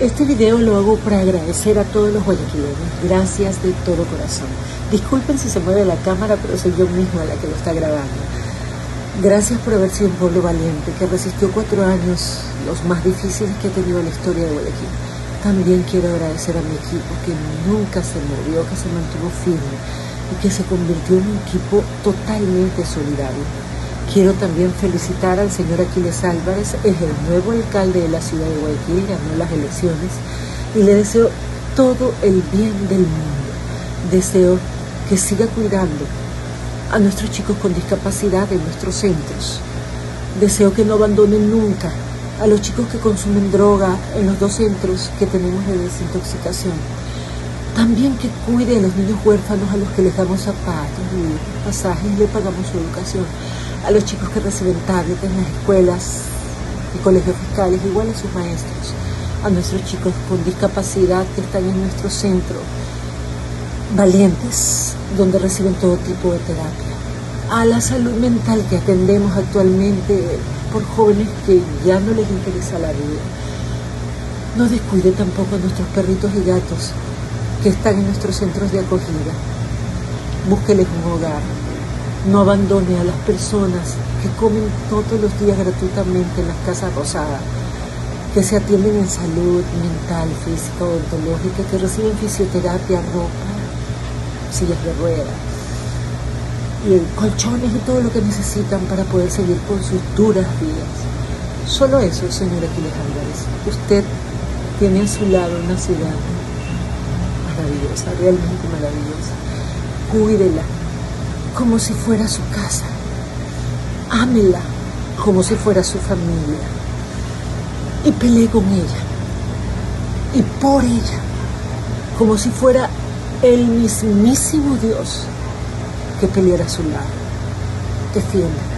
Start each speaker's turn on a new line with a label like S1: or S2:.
S1: Este video lo hago para agradecer a todos los guayaquileños. Gracias de todo corazón. Disculpen si se mueve la cámara, pero soy yo misma la que lo está grabando. Gracias por haber sido un pueblo valiente que resistió cuatro años, los más difíciles que ha tenido la historia de Guayaquil. También quiero agradecer a mi equipo que nunca se movió, que se mantuvo firme y que se convirtió en un equipo totalmente solidario. Quiero también felicitar al señor Aquiles Álvarez, es el nuevo alcalde de la ciudad de Guayaquil, ganó las elecciones y le deseo todo el bien del mundo. Deseo que siga cuidando a nuestros chicos con discapacidad en nuestros centros. Deseo que no abandonen nunca a los chicos que consumen droga en los dos centros que tenemos de desintoxicación. También que cuide a los niños huérfanos a los que les damos zapatos, y pasajes y le pagamos su educación a los chicos que reciben tablets en las escuelas y colegios fiscales, igual a sus maestros, a nuestros chicos con discapacidad que están en nuestro centro, valientes, donde reciben todo tipo de terapia, a la salud mental que atendemos actualmente por jóvenes que ya no les interesa la vida. No descuide tampoco a nuestros perritos y gatos que están en nuestros centros de acogida. Búsqueles un hogar, no abandone a las personas que comen todos los días gratuitamente en las casas rosadas, que se atienden en salud mental, física, odontológica, que reciben fisioterapia, ropa, sillas de ruedas y colchones y todo lo que necesitan para poder seguir con sus duras vidas. Solo eso, señor Aquiles Álvarez. Usted tiene a su lado una ciudad maravillosa, realmente maravillosa. Cuídela, como si fuera su casa. Ámela como si fuera su familia. Y pelee con ella. Y por ella. Como si fuera el mismísimo Dios que peleara a su lado. Defiéndela.